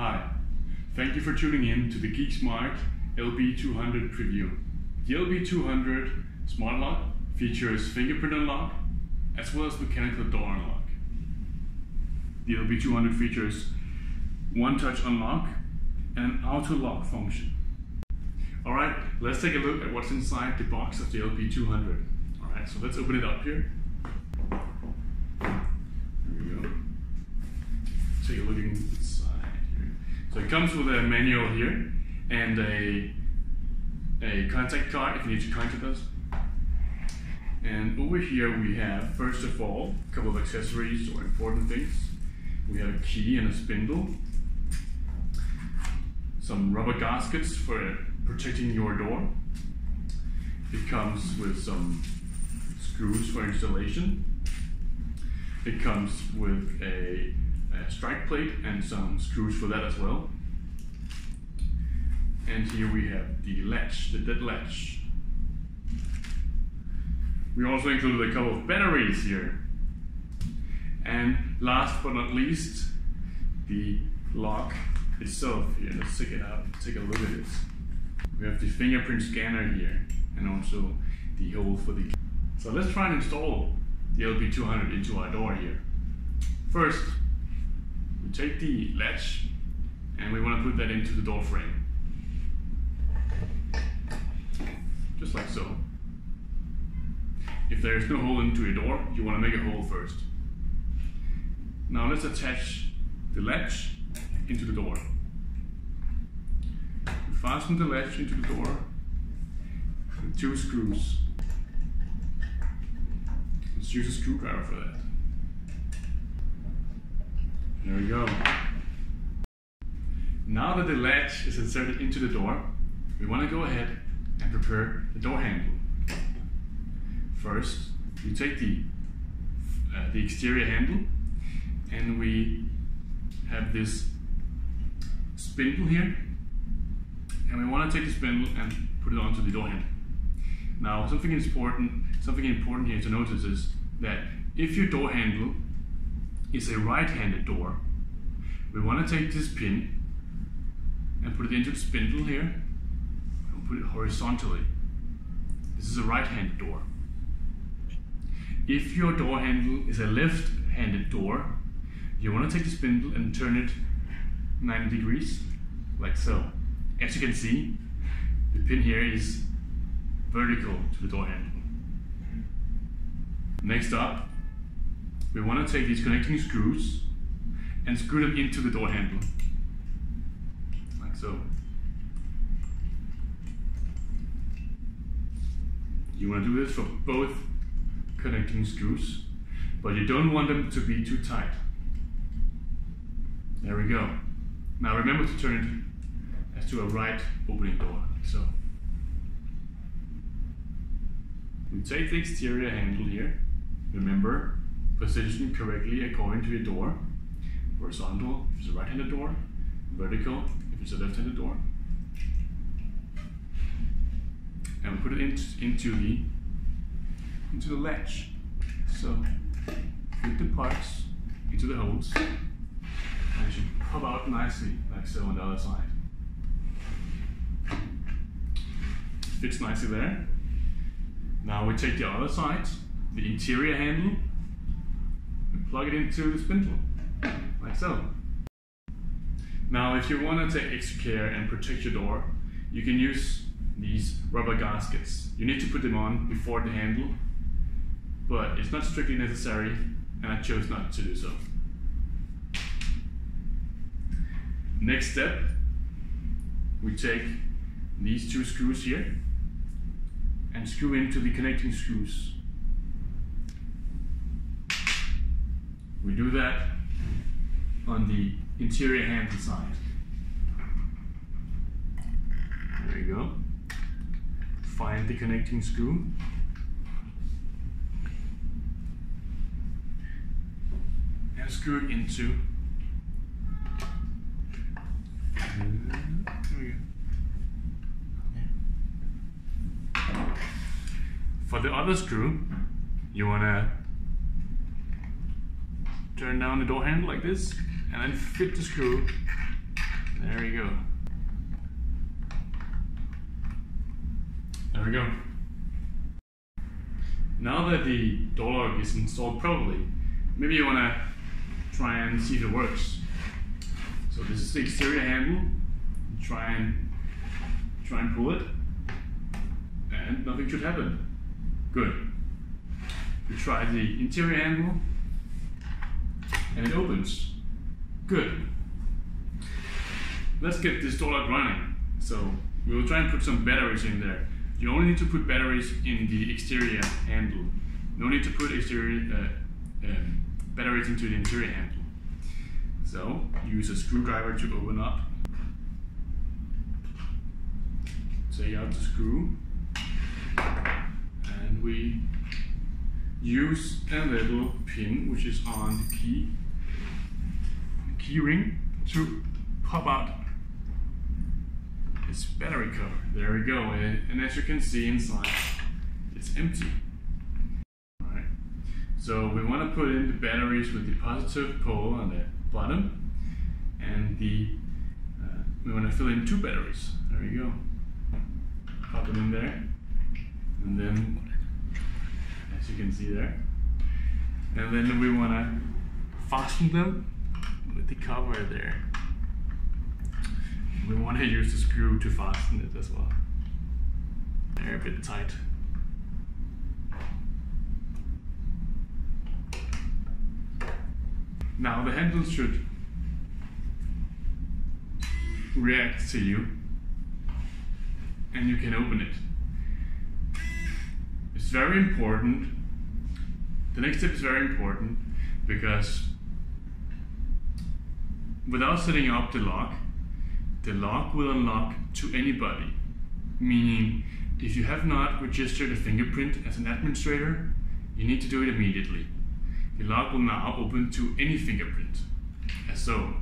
Hi, thank you for tuning in to the GeekSmart LB200 preview. The LB200 Smart Lock features fingerprint unlock as well as mechanical door unlock. The LB200 features one-touch unlock and an auto lock function. Alright, let's take a look at what's inside the box of the LB200. Alright, so let's open it up here. There we go. Take a look inside here. So it comes with a manual here and a, a contact card if you need to contact us. And over here we have, first of all, a couple of accessories or important things. We have a key and a spindle. Some rubber gaskets for protecting your door. It comes with some screws for installation. It comes with a, strike plate and some screws for that as well. And here we have the latch, the dead latch. We also included a couple of batteries here. And last but not least, the lock itself here. Let's take it out, take a look at it. We have the fingerprint scanner here and also the hole for the So let's try and install the LB200 into our door here. First, take the latch and we want to put that into the door frame. Just like so. If there is no hole into your door, you want to make a hole first. Now let's attach the latch into the door. We fasten the latch into the door with two screws. Let's use a screwdriver for that. There we go. Now that the latch is inserted into the door, we want to go ahead and prepare the door handle. First, we take the, uh, the exterior handle and we have this spindle here and we want to take the spindle and put it onto the door handle. Now something important, something important here to notice is that if your door handle is a right-handed door, we want to take this pin and put it into the spindle here and put it horizontally. This is a right-handed door. If your door handle is a left-handed door, you want to take the spindle and turn it 90 degrees, like so. As you can see, the pin here is vertical to the door handle. Next up, we want to take these connecting screws and screw them into the door handle, like so. You want to do this for both connecting screws, but you don't want them to be too tight. There we go. Now remember to turn it as to a right opening door, like so. We take the exterior handle here. Remember, position correctly according to your door. Horizontal if it's a right-handed door, vertical if it's a left-handed door. And put it in, into the into the latch. So fit the parts into the holes and it should pop out nicely like so on the other side. Fits nicely there. Now we take the other side, the interior handle, and plug it into the spindle, like so. Now if you want to take extra care and protect your door, you can use these rubber gaskets. You need to put them on before the handle, but it's not strictly necessary and I chose not to do so. Next step, we take these two screws here and screw into the connecting screws. We do that on the interior hand side. There you go. Find the connecting screw. And screw it into For the other screw, you want to turn down the door handle like this and then fit the screw There we go. There we go. Now that the door lock is installed properly, maybe you want to try and see if it works. So this is the exterior handle. Try and try and pull it, and nothing should happen. Good. You try the interior handle, and it opens. Good. Let's get this door running. So we'll try and put some batteries in there. You only need to put batteries in the exterior handle. No need to put exterior uh, um, batteries into the interior handle. So use a screwdriver to open up. Take out the screw and we use a little pin which is on the key key to pop out its battery cover. There we go. And, as you can see inside, it's empty. Alright. So we want to put in the batteries with the positive pole on the bottom and the uh, we want to fill in two batteries. There we go. Pop them in there. And then as you can see there. And then we want to fasten them cover there we want to use the screw to fasten it as well. They're a bit tight. Now the handle should react to you and you can open it. It's very important. The next step is very important because without setting up the lock, the lock will unlock to anybody, meaning if you have not registered a fingerprint as an administrator, you need to do it immediately. The lock will now open to any fingerprint, as so.